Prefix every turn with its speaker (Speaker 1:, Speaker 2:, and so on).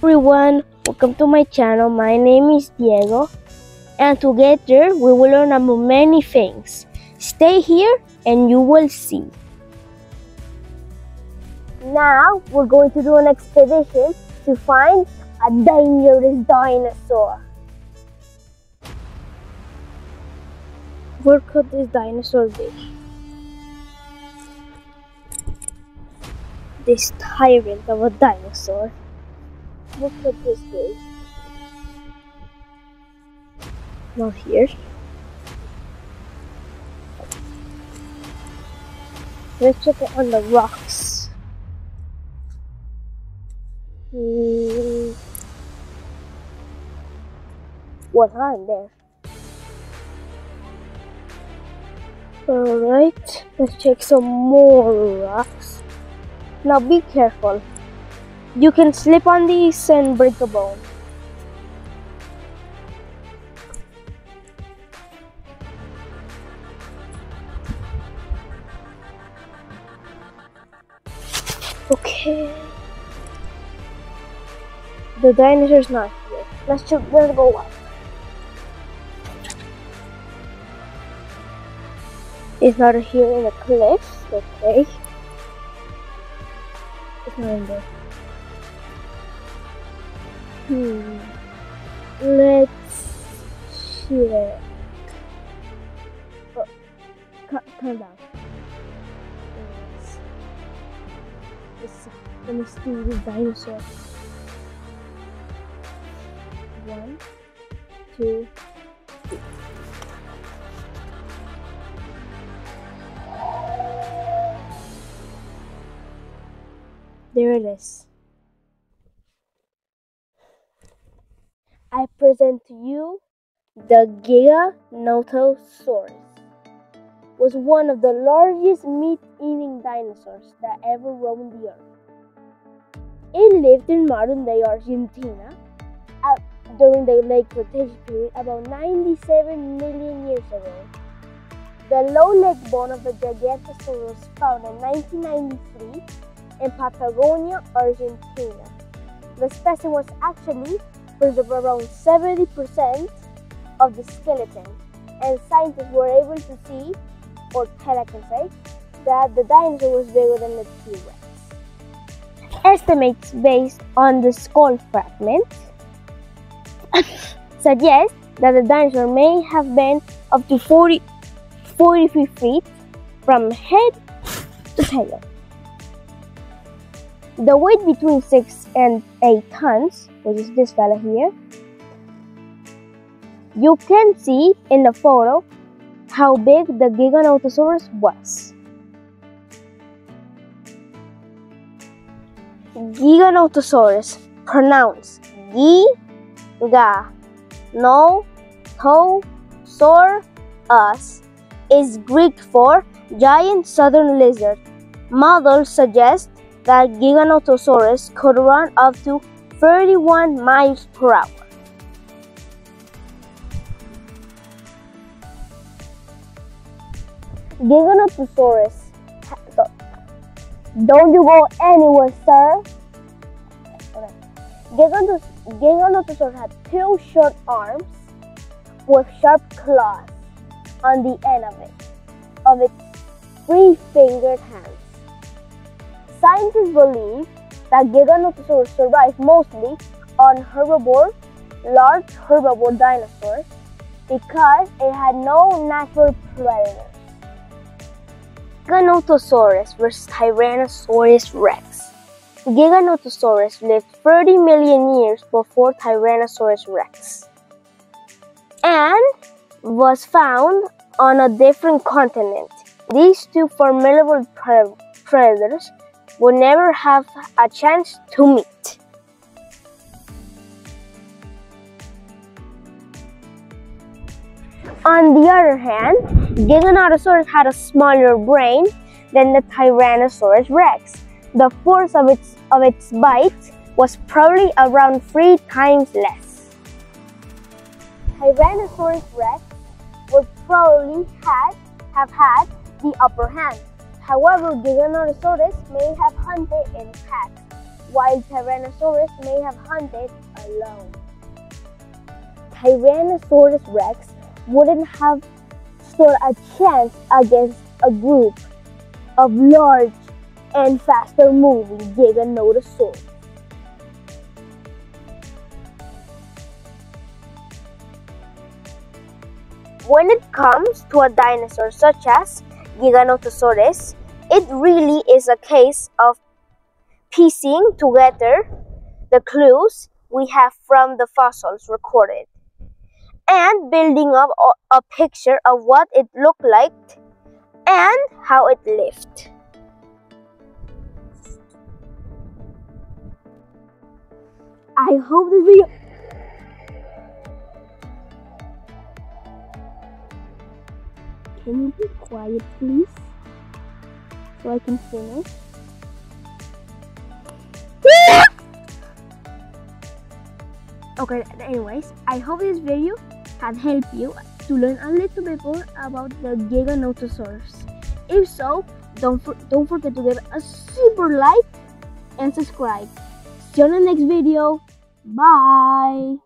Speaker 1: everyone, welcome to my channel. My name is Diego and together we will learn about many things. Stay here and you will see. Now we're going to do an expedition to find a dangerous dinosaur. Where could this dinosaur be? This tyrant of a dinosaur. What could this be? Not here. Let's check it on the rocks. Hmm. What on there? Alright, let's check some more rocks. Now be careful. You can slip on these and break a bone. Okay. The dinosaur's not here. Let's check, let's go up. It's not here in the cliffs, okay. It's not in there. Hmm. Let's check. Oh, ca- calm down. Let's, let me see this dinosaur. One, two, three. There it is. I present to you the Giganotosaurus. Was one of the largest meat-eating dinosaurs that ever roamed the earth. It lived in modern-day Argentina during the late Cretaceous period about 97 million years ago. The low leg bone of the Giganotosaurus found in 1993 in Patagonia, Argentina. The specimen was actually preserved around 70% of the skeleton, and scientists were able to see, or tell I can say, that the dinosaur was bigger than the T-Rex. Estimates based on the skull fragment suggest that the dinosaur may have been up to 40, 43 feet from head to tail. The weight between 6 and 8 tons, which is this fella here, you can see in the photo how big the Giganotosaurus was. Giganotosaurus, pronounced Giga, no, to, sor, us, is Greek for giant southern lizard. Models suggest that Giganotosaurus could run up to 31 miles per hour. Giganotosaurus. Don't you go anywhere, sir. Giganotosaurus had two short arms with sharp claws on the end of it, of its three-fingered hands. Scientists believe that Giganotosaurus survived mostly on herbivore, large herbivore dinosaurs because it had no natural predators. Giganotosaurus versus Tyrannosaurus rex. Giganotosaurus lived 30 million years before Tyrannosaurus rex and was found on a different continent. These two formidable pre- predators would never have a chance to meet. On the other hand, Giganotosaurus had a smaller brain than the Tyrannosaurus rex. The force of its, of its bite was probably around three times less. Tyrannosaurus rex would probably had, have had the upper hand. However, Giganotosaurus may have hunted in packs while Tyrannosaurus may have hunted alone. Tyrannosaurus rex wouldn't have stood a chance against a group of large and faster moving Giganotosaurus. When it comes to a dinosaur such as Giganotosaurus, it really is a case of piecing together the clues we have from the fossils recorded and building up a picture of what it looked like and how it lived. I hope this video Can you be quiet, please? So I can finish. okay, anyways, I hope this video has helped you to learn a little bit more about the Giganotosaurus. If so, don't, for, don't forget to give a super like and subscribe. See you in the next video. Bye.